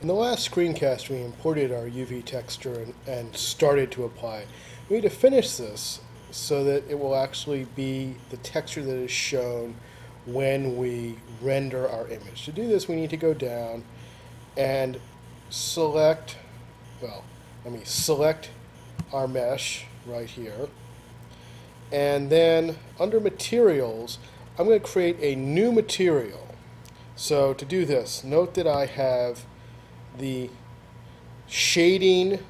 In the last screencast, we imported our UV texture and, and started to apply. We need to finish this so that it will actually be the texture that is shown when we render our image. To do this, we need to go down and select, well, let me select our mesh right here. And then under materials, I'm going to create a new material. So to do this, note that I have the shading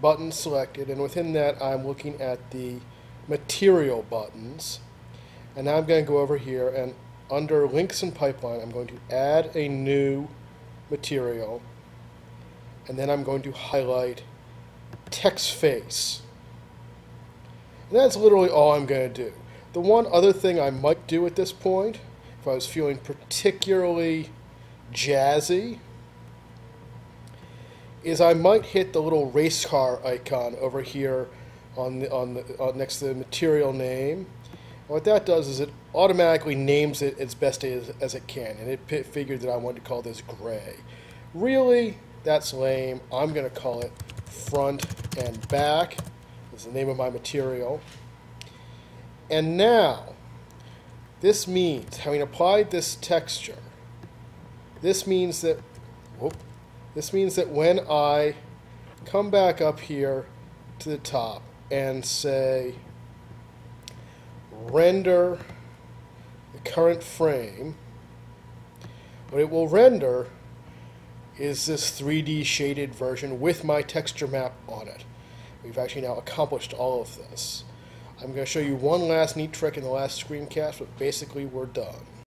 button selected, and within that, I'm looking at the material buttons. And now I'm going to go over here and under links and pipeline, I'm going to add a new material, and then I'm going to highlight TexFace. And that's literally all I'm going to do. The one other thing I might do at this point, if I was feeling particularly jazzy, is I might hit the little race car icon over here on the, on the uh, next to the material name. What that does is it automatically names it as best as, as it can, and it figured that I wanted to call this gray. Really, that's lame. I'm going to call it front and back. Is the name of my material. And now, this means, having applied this texture, this means that, whoop, this means that when I come back up here to the top and say render the current frame, what it will render is this 3D shaded version with my texture map on it. We've actually now accomplished all of this. I'm going to show you one last neat trick in the last screencast, but basically we're done.